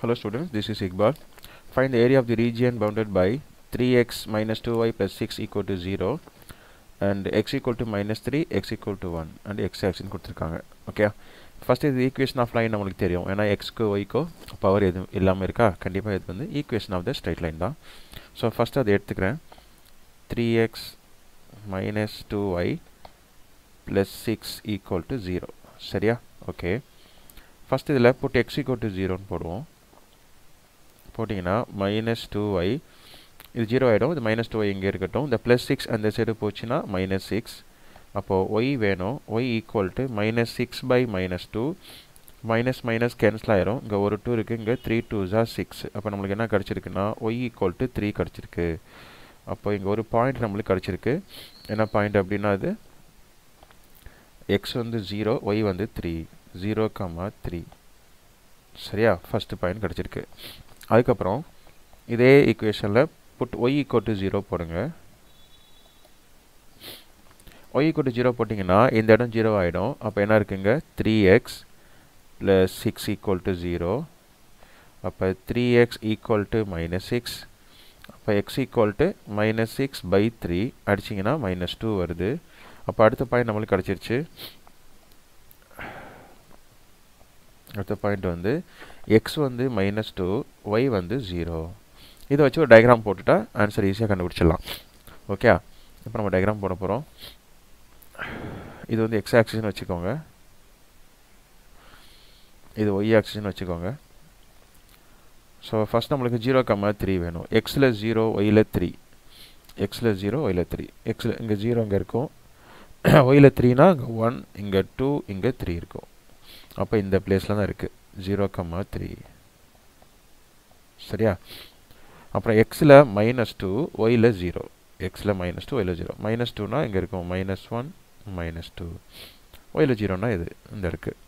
Hello students, this is Iqbal. Find the area of the region bounded by 3x minus 2y plus 6 equal to 0 and x equal to minus 3, x equal to 1 and x axis கொடுத்துருக்காங்க. Okay first இது equation of line நம்மளுக்கு தெரியும். ஏன்னா எக்ஸ்க்கோ ஒய்க்கோ power எதுவும் இல்லாமல் இருக்கா? கண்டிப்பாக இது வந்து equation of the straight line தான். ஸோ ஃபஸ்ட்டு அதை எடுத்துக்கிறேன். Three x minus two y plus six equal to zero சரியா? ஓகே ஃபஸ்ட் இதில் போட்டு எக்ஸ் ஈக்குவல் டு ஜீரோன்னு போடுவோம். போட்டிங்கன்னா மைனஸ் டூ ஒய் இது ஜீரோ ஆகிடும் இது மைனஸ் டூ ஒய் இங்கே இருக்கட்டும். இந்த ப்ளஸ் சிக்ஸ் அந்த சைடு போச்சுன்னா மைனஸ் சிக்ஸ் அப்போது ஒய் வேணும். Y equal to minus six by minus two minus minus cancel ஆயிரும். இங்கே ஒரு டூ இருக்குது இங்கே த்ரீ டூ ஜா சிக்ஸ் அப்போ நம்மளுக்கு என்ன கிடச்சிருக்குன்னா ஒய் ஈக்குவல் டு த்ரீ கிடச்சிருக்கு. அப்போ இங்கே ஒரு பாயிண்ட் நம்மளுக்கு கிடச்சிருக்கு. என்ன பாயிண்ட் அப்படின்னா அது? எக்ஸ் வந்து ஜீரோ ஒய் வந்து த்ரீ ஜீரோ கம்மா த்ரீ சரியா? ஃபஸ்ட்டு பாயிண்ட் கிடச்சிருக்கு. அதுக்கப்புறம் இதே ஈக்குவேஷனில் put y equal to zero போடுங்க. ஒய் ஈக்குவல் டு ஜீரோ போட்டிங்கன்னா இந்த இடம் ஜீரோ ஆகிடும் அப்போ என்ன இருக்குங்க? Three x plus six equal to zero அப்போ three x equal to minus six அப்போ x equal to minus six by three அடிச்சிங்கன்னா மைனஸ் டூ வருது. அப்போ அடுத்த பாயிண்ட் நம்மளுக்கு கிடச்சிருச்சு. அடுத்த பாயிண்ட் வந்து எக்ஸ் வந்து மைனஸ் டூ ஒய் வந்து ஜீரோ இதை வச்சு ஒரு டயக்ராம் போட்டுட்டா ஆன்சர் ஈஸியாக கண்டுபிடிச்சிடலாம். ஓகே இப்போ நம்ம டயக்ராம் போட போகிறோம் இது வந்து எக்ஸ் ஆக்சிஜன் வச்சுக்கோங்க. இது ஒய் ஆக்சிஜன் வச்சுக்கோங்க. ஸோ ஃபஸ்ட் நம்மளுக்கு ஜீரோ கம்மா த்ரீ வேணும். எக்ஸில் ஜீரோ ஒயில் த்ரீ எக்ஸில் ஜீரோ ஒயில் த்ரீ எக்ஸில் இங்கே ஜீரோ இங்கே இருக்கும். ஒயில் த்ரீனா இங்கே ஒன் இங்கே டூ இங்கே த்ரீ இருக்கும். அப்போ இந்த பிளேஸில் தான் இருக்குது ஜீரோ கம்மா த்ரீ சரியா? அப்புறம் எக்ஸில் மைனஸ் டூ ஒயில் ஜீரோ எக்ஸில் மைனஸ் டூ ஒயில் ஜீரோ மைனஸ் டூனா இங்கே இருக்கும்? மைனஸ் ஒன் மைனஸ் டூ ஒயில் ஜீரோனா இது இந்த இருக்குது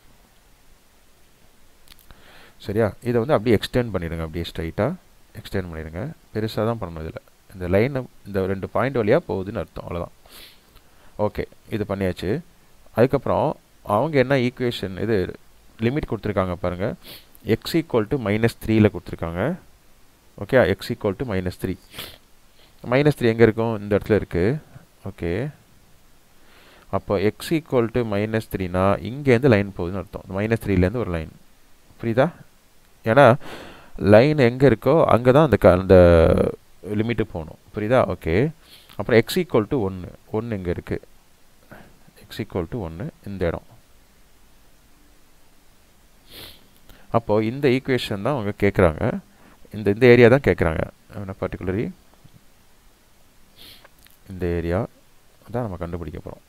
சரியா? இதை வந்து அப்படியே எக்ஸ்டெண்ட் பண்ணிடுங்க. அப்படியே ஸ்ட்ரைட்டாக எக்ஸ்டெண்ட் பண்ணிடுங்க. பெருசாக தான் பண்ணணும் இதில். இந்த லைன் இந்த ரெண்டு பாயிண்ட் வழியாக போகுதுன்னு அர்த்தம். அவ்வளோதான் ஓகே இது பண்ணியாச்சு. அதுக்கப்புறம் அவங்க என்ன ஈக்குவேஷன் இது லிமிட் கொடுத்துருக்காங்க பாருங்கள் எக்ஸ் ஈக்குவல் டு மைனஸ் த்ரீயில் கொடுத்துருக்காங்க. Okay x ah, equal to minus three minus three எங்கே இருக்கும்? இந்த இடத்துல இருக்குது ஓகே அப்போ எக்ஸ் ஈக்குவல் டு மைனஸ் த்ரீனா இங்கேருந்து லைன் போகுதுன்னு அர்த்தம். மைனஸ் த்ரீலேருந்து ஒரு லைன் புரியுதா? ஏன்னா லைன் எங்கே இருக்கோ அங்கே தான் அந்த க அந்த லிமிட்டு போகணும். புரியுதா? ஓகே அப்புறம் எக்ஸ் ஈக்குவல் டு ஒன்று ஒன்று இங்கே இருக்குது எக்ஸ் ஈக்குவல் டு ஒன்று இந்த இடம். அப்போது இந்த ஈக்குவேஷன் தான் அவங்க கேட்குறாங்க இந்த இந்த ஏரியா தான் கேட்குறாங்க என்ன பர்டிகுலரி இந்த ஏரியா தான் நம்ம கண்டுபிடிக்க போகிறோம்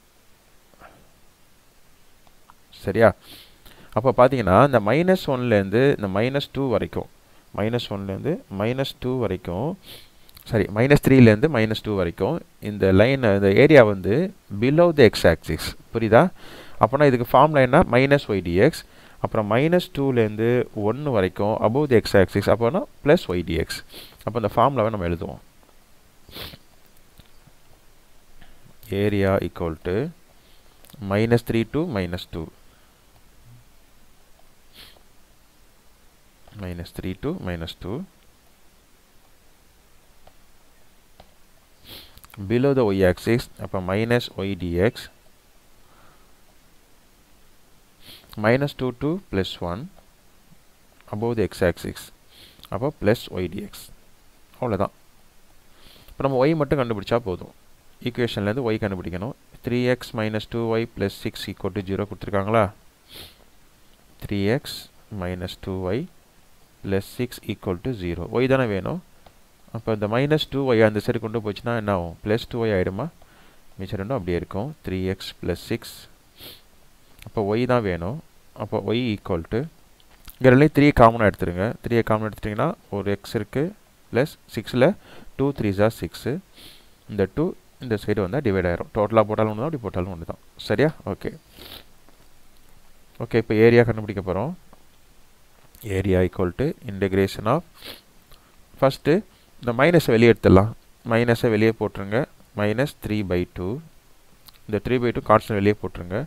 சரியா? அப்போ பார்த்தீங்கன்னா இந்த மைனஸ் ஒன்லேருந்து இந்த மைனஸ் டூ வரைக்கும் மைனஸ் ஒன்லேருந்து மைனஸ் டூ வரைக்கும் சாரி மைனஸ் த்ரீலேருந்து மைனஸ் டூ வரைக்கும் இந்த லைன் இந்த ஏரியா வந்து பிலோ த எக்ஸ் ஆக்சிஸ் புரியுதா? அப்போனா இதுக்கு ஃபார்ம் லைன்னா மைனஸ் ஒய் டிஎக்ஸ் அப்புறம் மைனஸ் டூலேருந்து ஒன்று வரைக்கும் அபவ் த எக்ஸ் ஆக்சிஸ் அப்போனா ப்ளஸ் ஒய்டிஎக்ஸ் அப்போ இந்த ஃபார்முலாவை நம்ம எழுதுவோம். Area equal to minus three two minus two minus 3 to minus 2 below the y-axis அப்போ minus y dx minus 2 to plus 1 above the x-axis. அப்போ plus y dx. அவ்வளோதான் இப்போ நம்ம y மட்டும் கண்டுபிடிச்சா போதும். ஈக்குவேஷன்லேருந்து y கண்டுபிடிக்கணும். Three x minus two y plus six equal to zero கொடுத்துருக்காங்களா? Three x minus two y plus six equal to zero y தானே வேணும். அப்போ இந்த மைனஸ் டூ ஒய் அந்த சைடு கொண்டு போச்சுன்னா என்ன ஆகும்? ப்ளஸ் டூ ஒய் ஆகிடுமா மிச்சம் ரெண்டும் அப்படியே இருக்கும். த்ரீ எக்ஸ் ப்ளஸ் சிக்ஸ் அப்போ ஒய் தான் வேணும். அப்போ ஒய் ஈக்குவல் டு இங்கே ரெண்டு த்ரீ காமனாக எடுத்துருங்க. த்ரீயை காமன் எடுத்துட்டிங்கன்னா ஒரு எக்ஸ் இருக்குது ப்ளஸ் சிக்ஸில் டூ த்ரீ ஜா சிக்ஸு இந்த டூ இந்த சைடு வந்தால் டிவைட் ஆகிரும் டோட்டலாக போட்டாலும் ஒன்று தான் அப்படி போட்டாலும் ஒன்று தான் சரியா? ஓகே ஓகே இப்போ ஏரியா கண்டுபிடிக்க போகிறோம் area equal to integration of first இந்த மைனஸை வெளியே எடுத்துடலாம். மைனஸை வெளியே போட்டுருங்க. மைனஸ் த்ரீ பை டூ இந்த த்ரீ பை டூ கான்ஸ்டன்ட் வெளியே போட்டுருங்க.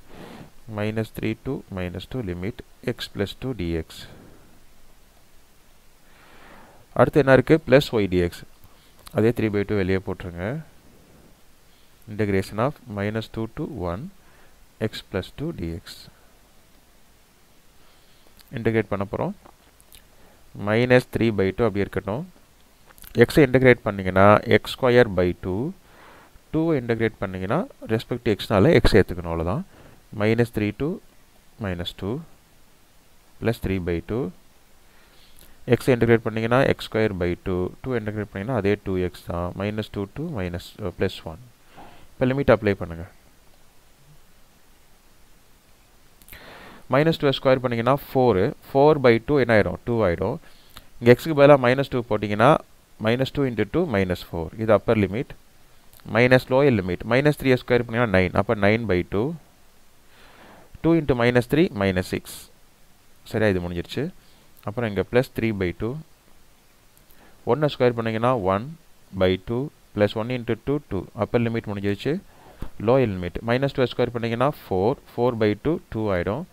Minus 3 to minus 2 limit x plus 2 dx. அடுத்து என்ன இருக்குது ப்ளஸ் ஒய் டிஎக்ஸ் அதே த்ரீ பை டூ வெளியே போட்டுருங்க. Integration of minus 2 to 1 x plus 2 dx. Integrate பண்ண போகிறோம் மைனஸ் த்ரீ பை டூ அப்படி இருக்கட்டும். எக்ஸை இன்டகிரேட் பண்ணிங்கன்னா எக்ஸ் ஸ்கொயர் பை டூ டூவை இன்டகிரேட் பண்ணிங்கன்னா ரெஸ்பெக்ட் எக்ஸ்னால எக்ஸ் ஏற்றுக்கணும் அவ்வளோதான் minus three two minus two plus three by two x integrate பண்ணிங்கன்னா x square by two two integrate பண்ணிங்கன்னா அதே டூ எக்ஸ் தான். Minus two two minus plus one இப்போ லிமிட் அப்ளை பண்ணுங்கள் மைனஸ் டூ ஸ்கொயர் பண்ணிங்கன்னா four four by two என்ன ஆகிடும் two ஆகிடும் இங்கே எக்ஸுக்கு பதிலாக மைனஸ் டூ போட்டிங்கன்னா minus two into two minus four இது upper limit minus lower limit minus three square பண்ணிங்கன்னா நைன் அப்போ nine by two two into minus three minus six சரியா? இது முடிஞ்சிருச்சு. அப்புறம் இங்கே ப்ளஸ் த்ரீ பை டூ ஒன்றை ஸ்கொயர் பண்ணிங்கன்னா one by two plus one into two two upper limit முடிஞ்சிருச்சு. Lower limit minus two square பண்ணிங்கன்னா four four by two two ஆகிடும்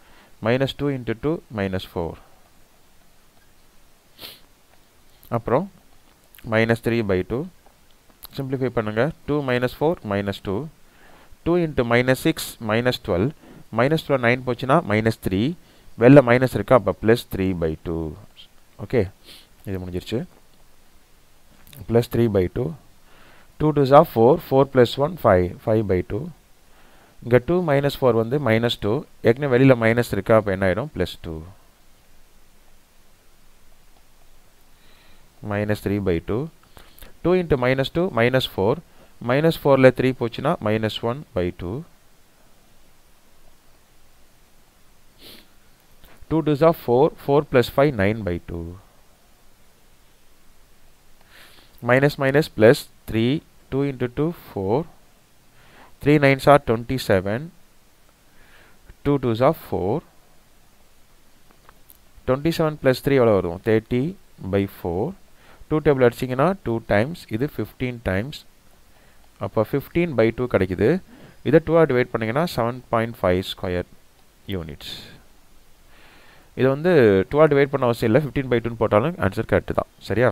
minus two into two minus four அப்புறம் minus three by two simplify பண்ணுங்கள் two minus four minus two two into minus six minus twelve minus டூவில் nine போச்சுன்னா minus three வெளில minus இருக்கா? அப்போ plus three by two okay இது முடிஞ்சிருச்சு. Plus three by two two two Jha four four plus one five five by two இங்கே two minus four வந்து minus two ஏற்கனவே வெளியில் மைனஸ் இருக்கா? அப்போ என்ன ஆகிடும் plus two minus three by two two into minus two minus four minus ஃபோரில் three போச்சுன்னா minus one by two two two Jha four four plus five nine by two minus minus plus 3 2 into 2 4 3 9s are 27 2 2s are 4 27 plus 3 எவ்வளோ வரும்? 30 by 4 2 table அடிச்சிங்கன்னா 2 times இது 15 times அப்போ 15 by 2 கிடைக்குது. இதை டூவாக டிவைட் பண்ணிங்கன்னா seven point five square units இதை வந்து டுவெல் டிவைட் பண்ண அவசியம் இல்லை. ஃபிஃப்டீன் பை டூன்னு போட்டாலும் ஆன்சர் கரெக்டு தான். சரியா?